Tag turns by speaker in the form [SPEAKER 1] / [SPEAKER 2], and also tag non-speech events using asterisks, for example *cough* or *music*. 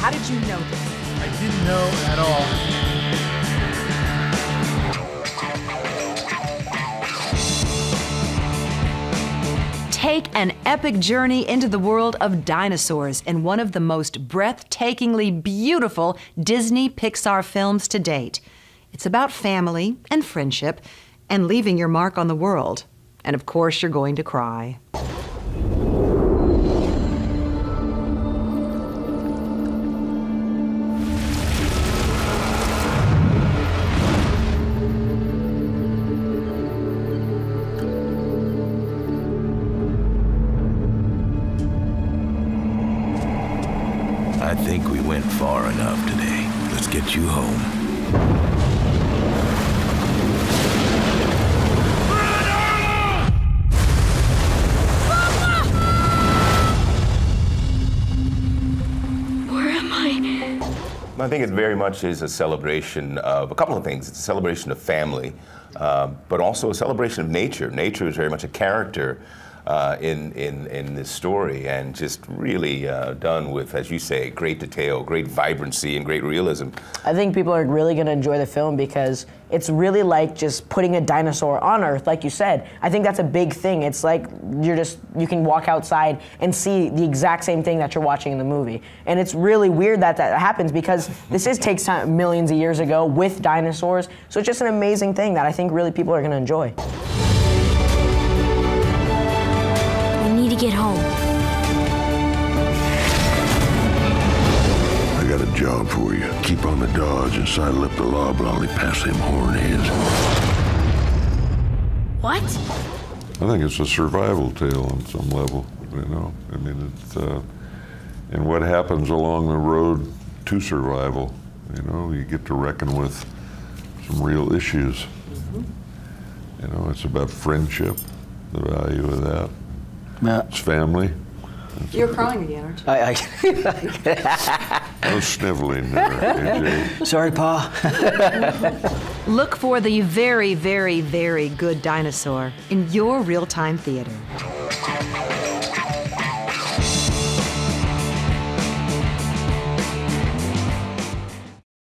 [SPEAKER 1] How did you know this?
[SPEAKER 2] I didn't know at all.
[SPEAKER 1] Take an epic journey into the world of dinosaurs in one of the most breathtakingly beautiful Disney Pixar films to date. It's about family and friendship and leaving your mark on the world. And of course, you're going to cry.
[SPEAKER 3] I think we went far enough today. Let's get you home.
[SPEAKER 4] Where am I?
[SPEAKER 5] I think it very much is a celebration of a couple of things. It's a celebration of family, uh, but also a celebration of nature. Nature is very much a character uh, in, in, in this story and just really uh, done with, as you say, great detail, great vibrancy, and great realism.
[SPEAKER 6] I think people are really going to enjoy the film because it's really like just putting a dinosaur on Earth, like you said. I think that's a big thing. It's like you're just, you can walk outside and see the exact same thing that you're watching in the movie. And it's really weird that that happens because this is takes time millions of years ago with dinosaurs. So it's just an amazing thing that I think really people are going to enjoy.
[SPEAKER 4] Get home.
[SPEAKER 7] I got a job for you. Keep on the dodge and sidle up the law, but only pass them hornheads.
[SPEAKER 4] What?
[SPEAKER 8] I think it's a survival tale on some level, you know. I mean, it's, uh, and what happens along the road to survival, you know, you get to reckon with some real issues. You know, it's about friendship, the value of that.
[SPEAKER 9] Yeah.
[SPEAKER 8] It's family.
[SPEAKER 1] You're crying again, aren't you?
[SPEAKER 9] I, I, *laughs*
[SPEAKER 8] No sniveling there, *laughs* AJ.
[SPEAKER 9] sorry, Pa. *laughs*
[SPEAKER 1] Look for the very, very, very good dinosaur in your real time theater.